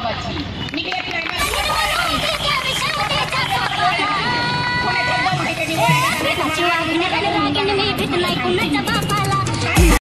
गावाची निघल्या की नाही मला? कुणाची वागणी रागीन मी भीत नाही कुणाच्या बापाला